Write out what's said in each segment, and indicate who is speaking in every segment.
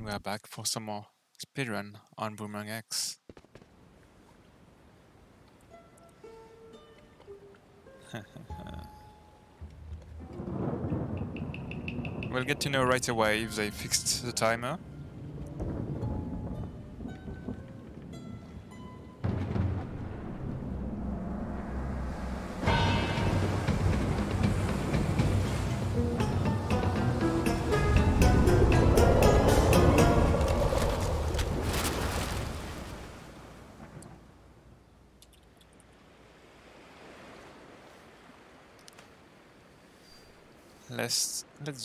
Speaker 1: And we are back for some more speedrun on Boomerang X. we'll get to know right away if they fixed the timer.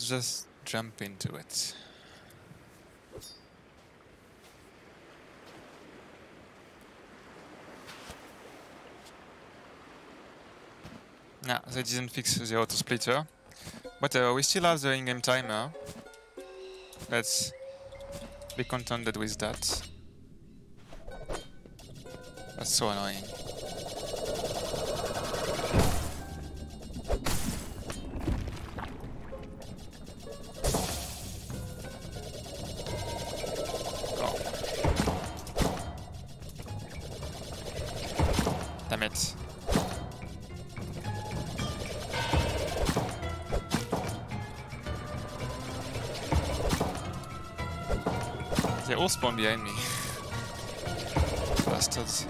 Speaker 1: Just jump into it. Nah, they didn't fix the auto splitter, but uh, we still have the in-game timer. Let's be contented with that. That's so annoying. Behind me. Bastards.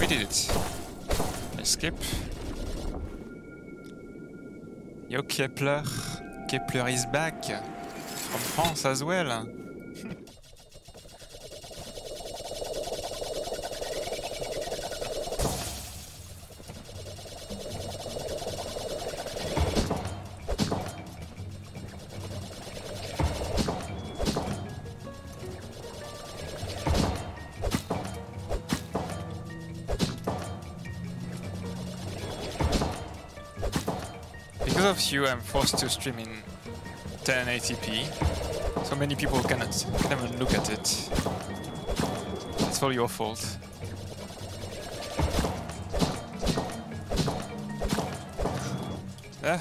Speaker 1: We did it. Escape. Yo Kepler. Kepler is back. From France as well. Of you, I'm forced to stream in 1080p. So many people cannot can even look at it. It's all your fault. Eh?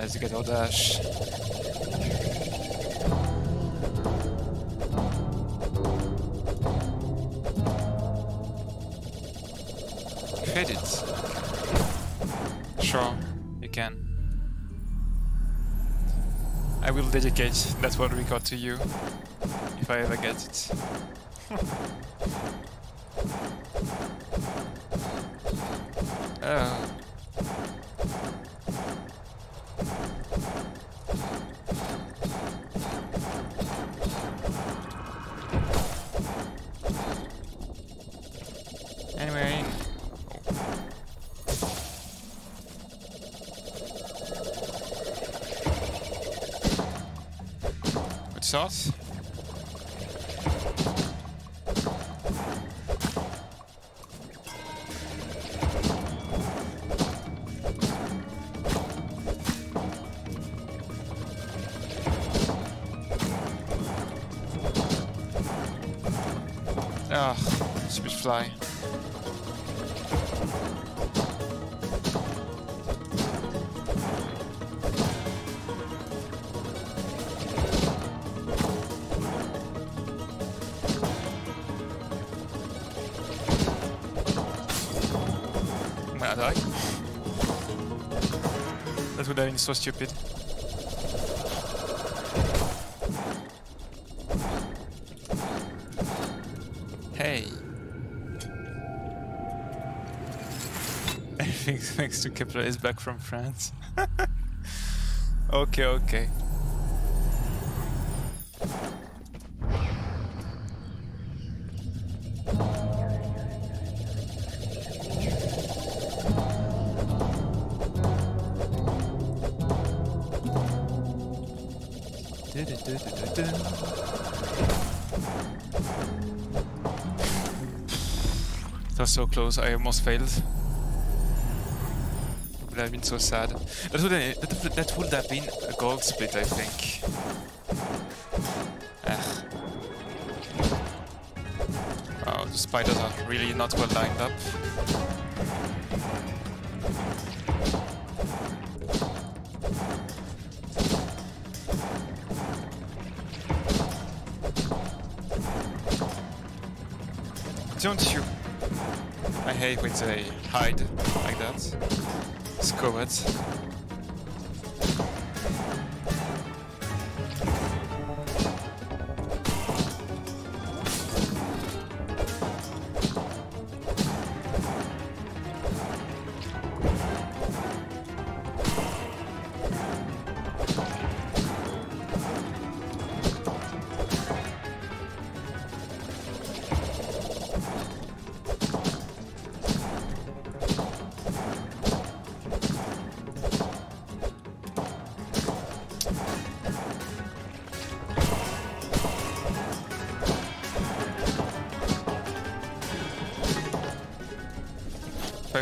Speaker 1: Ah. Let's get dash. Credits. Sure, you can. I will dedicate that one record to you if I ever get it. Ah, stupid fly. I'm gonna die. That would have been so stupid. Kepler is back from France. okay, okay. That was so close, I almost failed. Have been so sad. That would that, that would have been a gold split, I think. Ugh. Wow, the spiders are really not well lined up. Don't you? I hate when they hide. Corvettes.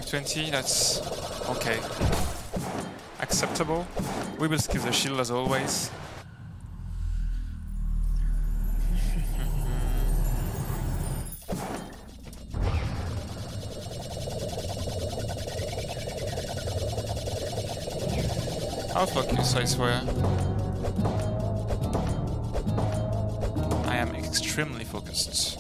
Speaker 1: 20, that's okay. Acceptable. We will skip the shield as always. I'll fuck you, I swear. I am extremely focused.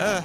Speaker 1: Uh,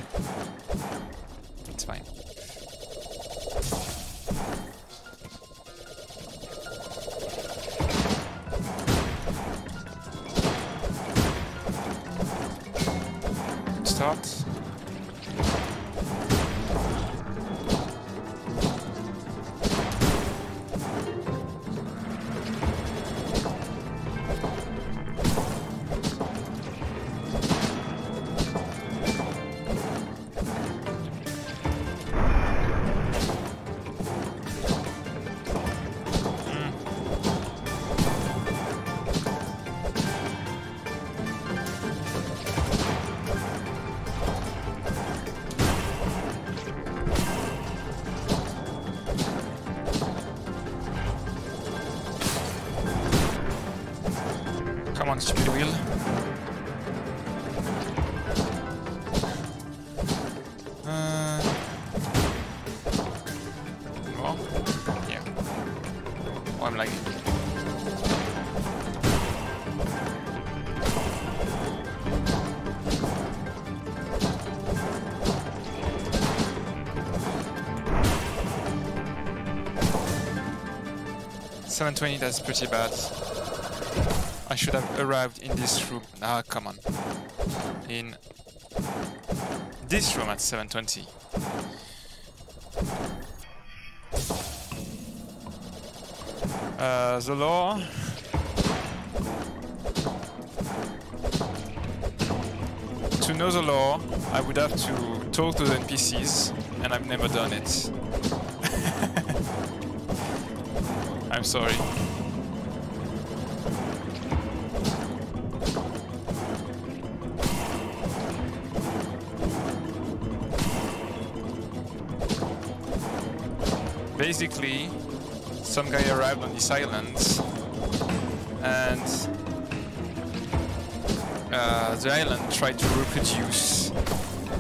Speaker 1: on, wheel. Uh, oh, yeah. Oh, I'm lagging. Seven twenty. That's pretty bad. I should have arrived in this room. Ah, come on. In this room at 720. Uh, the law. To know the law, I would have to talk to the NPCs, and I've never done it. I'm sorry. Basically, some guy arrived on this island and uh, the island tried to reproduce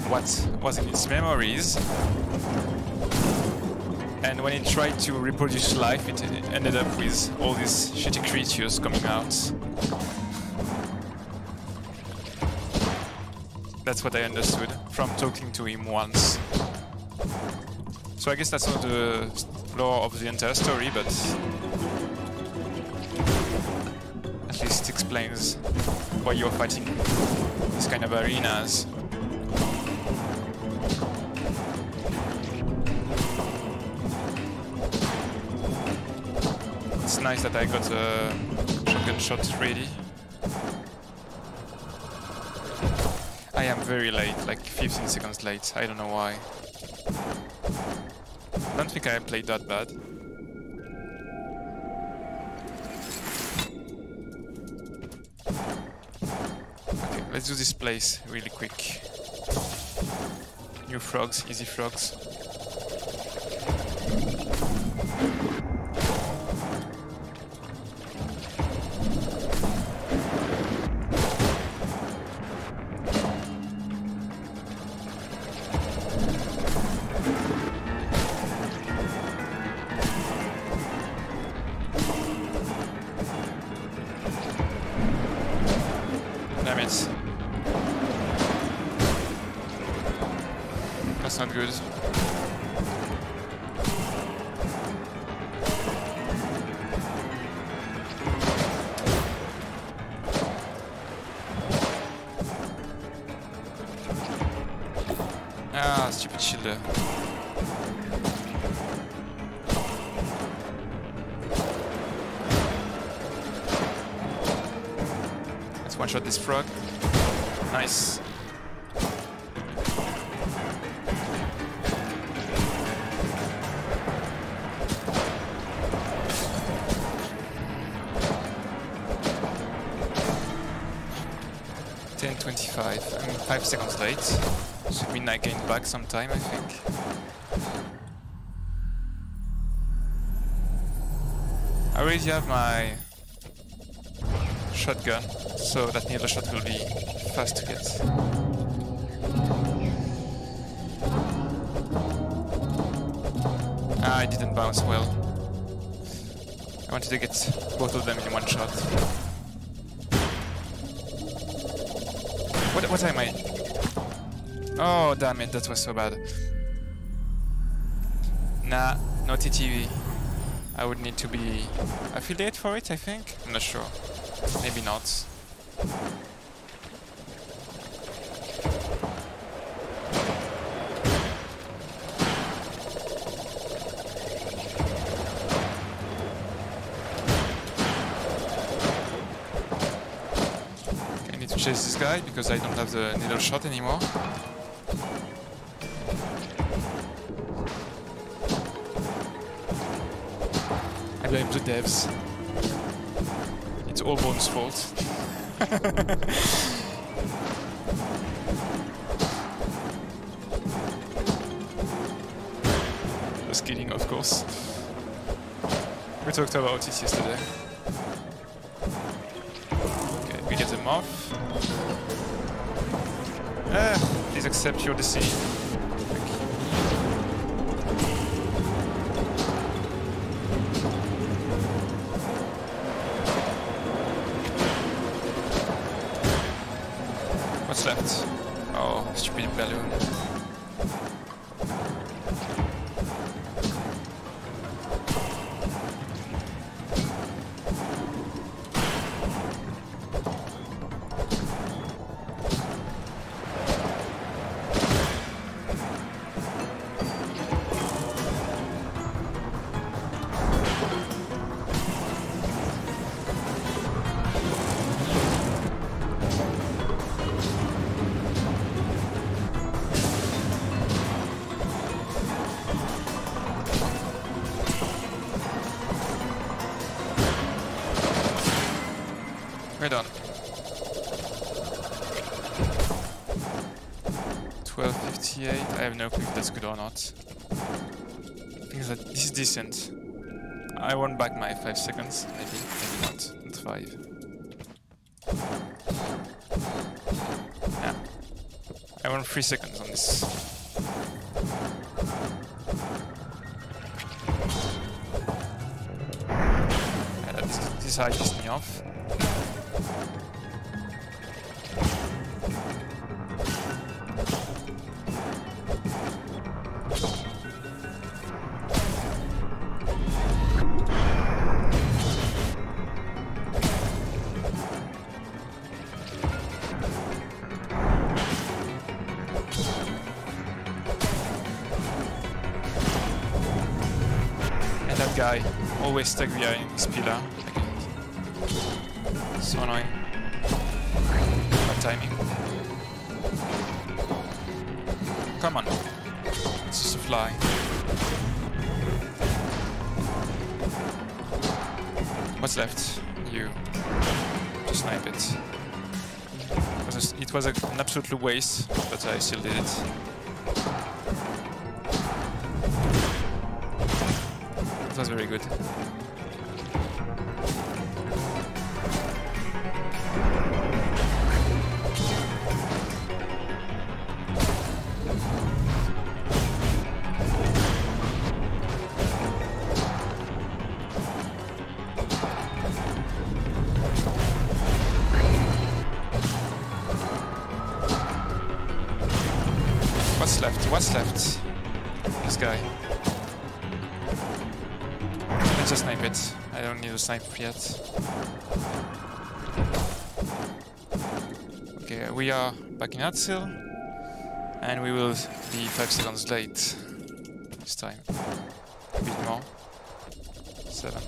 Speaker 1: what was in its memories. And when it tried to reproduce life, it ended up with all these shitty creatures coming out. That's what I understood from talking to him once. So I guess that's not the lore of the entire story, but at least explains why you're fighting this kind of arenas. It's nice that I got a shotgun shot ready. I am very late, like 15 seconds late, I don't know why. I don't think I played that bad. Okay, let's do this place really quick. New frogs, easy frogs. Good. Ah, stupid shielder. Let's one shot this frog. Nice. Ten twenty-five. I'm five seconds late. Should mean I gained back some time, I think. I already have my shotgun, so that needle shot will be fast to get. Ah, I didn't bounce well. I wanted to get both of them in one shot. What, am I? Oh, damn it, that was so bad. Nah, no TTV. I would need to be affiliate for it, I think? I'm not sure. Maybe not. Chase this guy because I don't have the needle shot anymore. I blame the devs. It's all Bone's fault. Kidding, of course. We talked about it yesterday. Accept your decision. Have no clue if that's good or not. I think that this is decent. I won back my 5 seconds, maybe, maybe not. Not 5. Yeah. I won 3 seconds on this. That, this high pissed me off. Always stuck behind his pillar. So annoying. Bad timing. Come on. It's just a fly. What's left? You. Just snipe it. was a it was a, an absolute waste, but I still did it. It was very good. Yet. Okay, we are back in Hatsil. And we will be 5 seconds late. This time. A bit more. 7.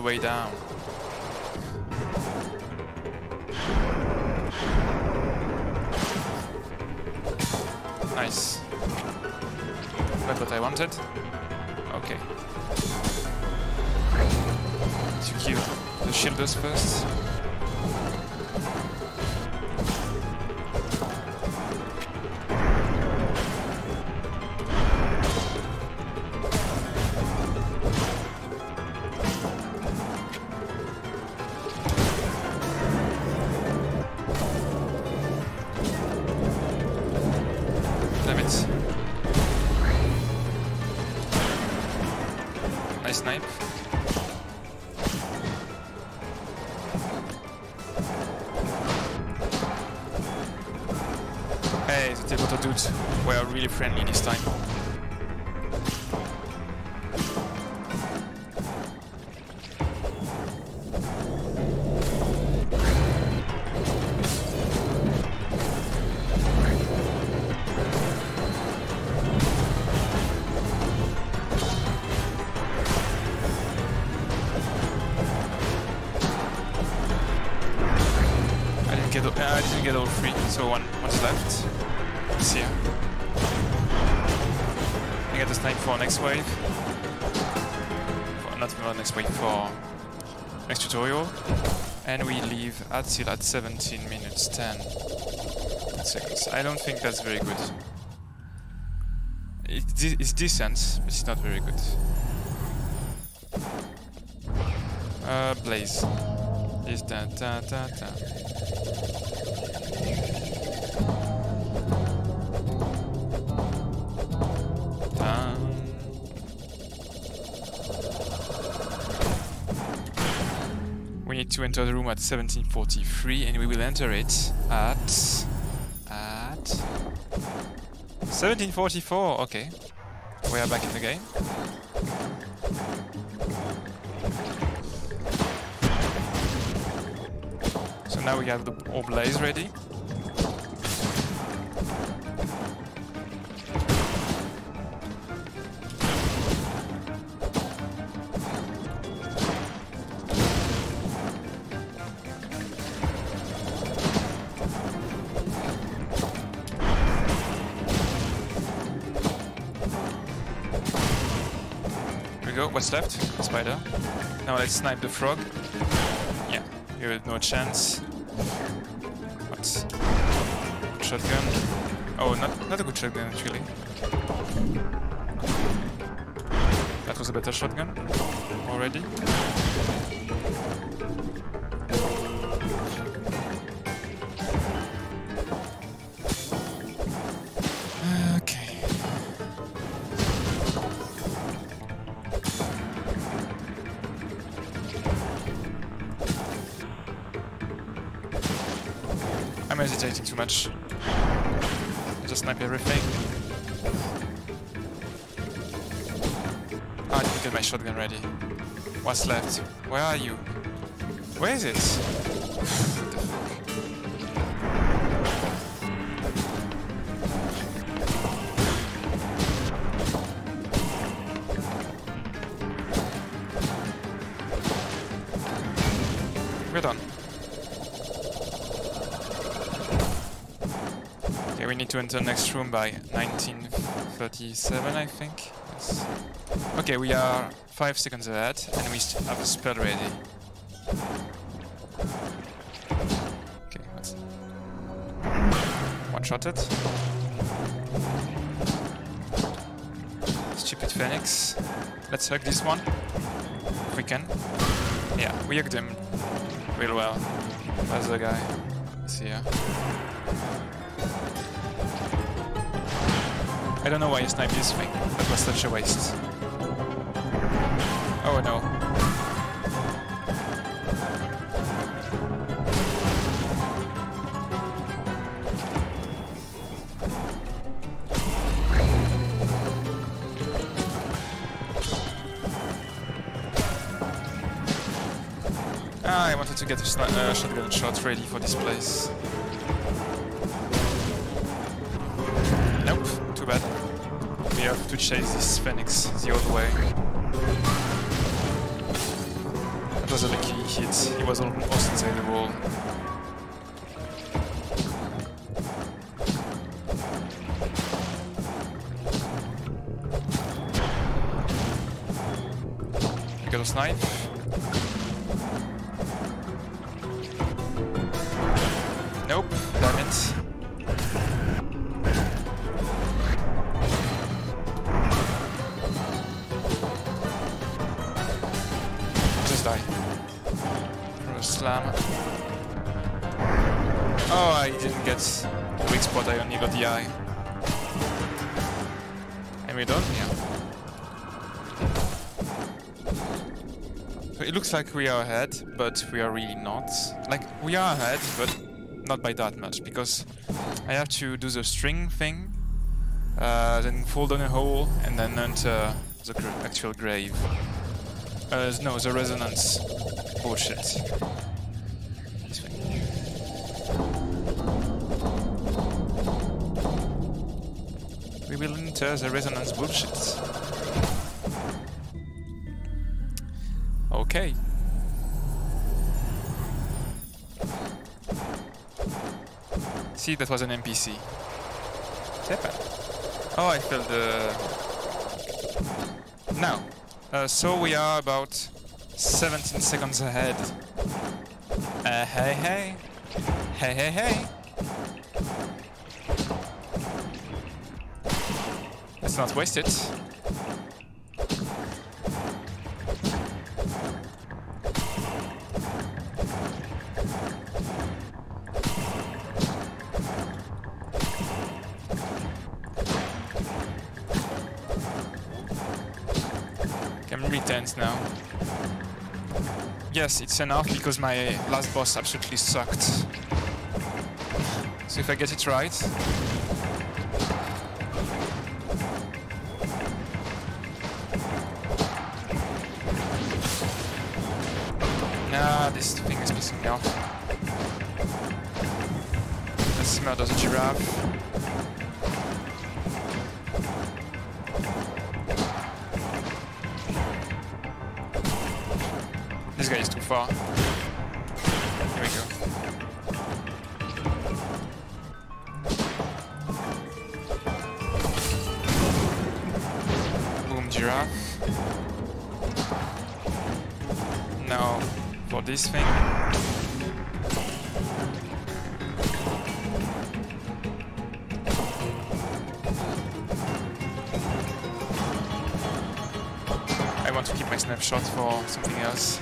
Speaker 1: The way down. Really friendly this time. I didn't get all, I didn't get all three, so one one's left. Here. Get the snipe for next wave. For, not for next wave, for next tutorial. And we leave Atsil at 17 minutes 10 seconds. I don't think that's very good. It, it's decent, but it's not very good. Uh, Blaze. Is da da da da. To enter the room at 1743 and we will enter it at at 1744. Okay. We are back in the game. So now we have the all blaze ready. What's left? Spider. Now let's snipe the frog. Yeah, you have no chance. What? Shotgun. Oh, not not a good shotgun actually. That was a better shotgun already. Hesitating too much. I just snipe everything. Ah, I didn't get my shotgun ready. What's left? Where are you? Where is it? Enter next room by 1937, I think. Yes. Okay, we are five seconds ahead, and we have a spell ready. Okay, let's one-shot it. Stupid Phoenix. Let's hug this one, if we can. Yeah, we hugged him real well. That's the guy. See ya. I don't know why he sniped this thing. That was such a waste. Oh no. Ah, I wanted to get a uh, shotgun shot ready for this place. To chase this phoenix the other way. That was a lucky hit. He was almost inside the wall. We got a snipe. Like we are ahead, but we are really not. Like, we are ahead, but not by that much, because I have to do the string thing, uh, then fall down a hole, and then enter the gr actual grave. Uh, no, the resonance. Bullshit. We will enter the resonance bullshit. See, that was an NPC. Oh, I felt the... Now, uh, so we are about 17 seconds ahead. Uh, hey, hey. Hey, hey, hey. Let's not waste it. Now. Yes, it's enough because my last boss absolutely sucked. So if I get it right... Nah, this thing is pissing me off. Let's murder the giraffe. Far. Here we go. Boom, giraffe. Now, for this thing. I want to keep my snapshot for something else.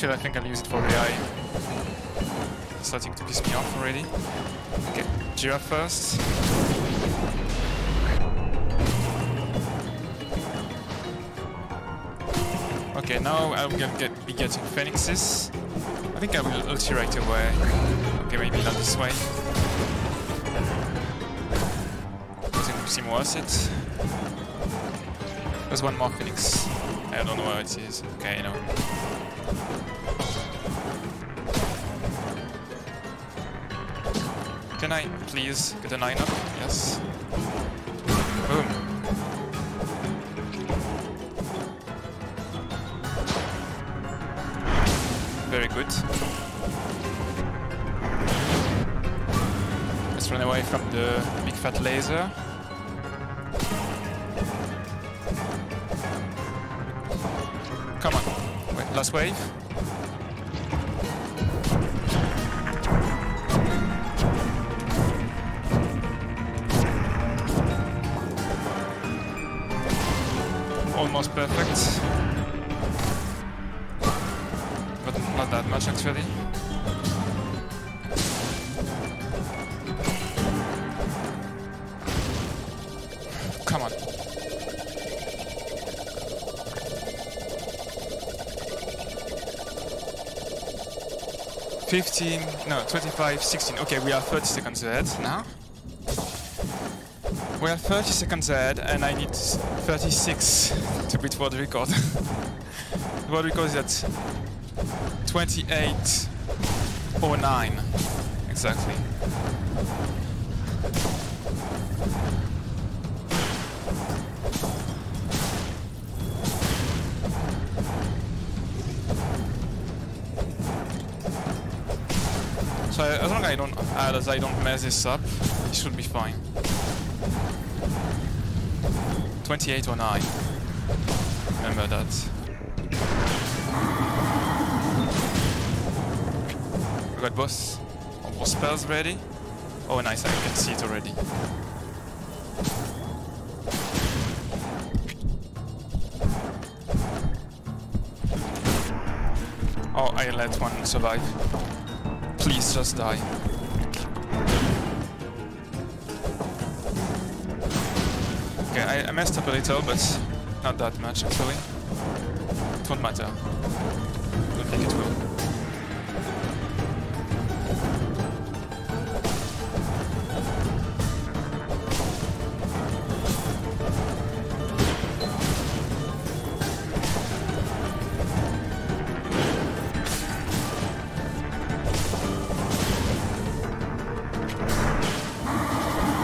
Speaker 1: Actually, I think I'll use it for. It's starting to piss me off already. Okay, giraffe first. Okay, now I'm gonna get, be getting phoenixes. I think I will ulti right away. Okay, maybe not this way. Doesn't seem worth it. There's one more phoenix. I don't know where it is. Okay, I know. Can I please get a 9 up? Yes. Boom. Very good. Let's run away from the big fat laser. Come on. Wait, last wave. Almost perfect. But not that much actually. Come on. Fifteen, no, 25, 16. Okay, we are 30 seconds ahead now. We are 30 seconds ahead, and I need 36 to beat world record. world record is at 28.09 exactly. So as long as I don't as I don't mess this up, it should be fine. 28 or 9. Remember that. We got both both spells ready. Oh nice, I can see it already. Oh, I let one survive. Please just die. Okay, I, I messed up a little, but not that much actually. It won't matter. Don't think it will.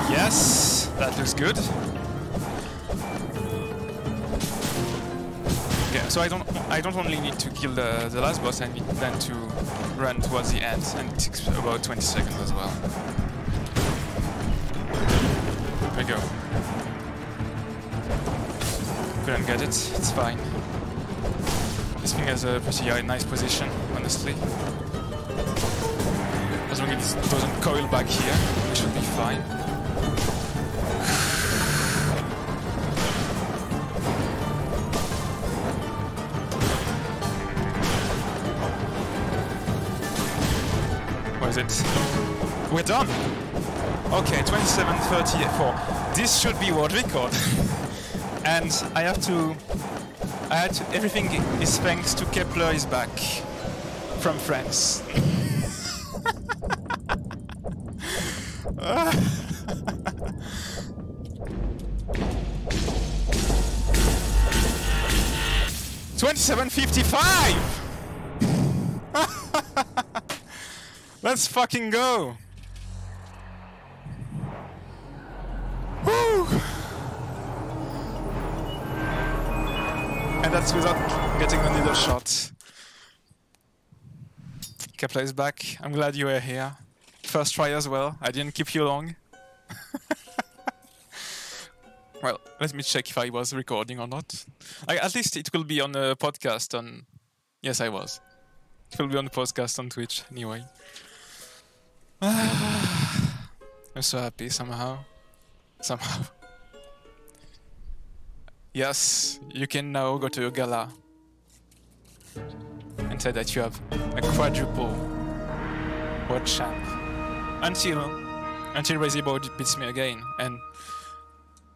Speaker 1: Yes, that looks good. I don't only need to kill the, the last boss, I need then to run towards the end, and it takes about 20 seconds as well. There we go. Couldn't get it, it's fine. This thing has a pretty uh, nice position, honestly. As long as it doesn't coil back here, we should be fine. Is it? We're done! Okay, 27.34. This should be world record. and I have to... I had to... Everything is thanks to Kepler is back. From France. Twenty-seven fifty-five. Let's fucking go. Woo! And that's without getting the needle shot. Kepler is back. I'm glad you were here. First try as well. I didn't keep you long. well, let me check if I was recording or not. I, at least it will be on a podcast on... Yes, I was. It will be on the podcast on Twitch anyway. I'm so happy somehow. Somehow. Yes, you can now go to your gala and say that you have a quadruple world champ. Until until Razorboard beats me again and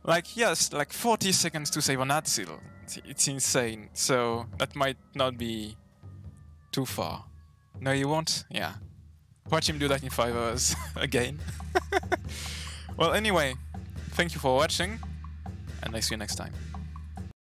Speaker 1: like yes like 40 seconds to save on Atsil it's insane. So that might not be too far. No you won't? Yeah watch him do that in 5 hours again. Well anyway thank you for watching and I see you next time